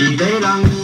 一个人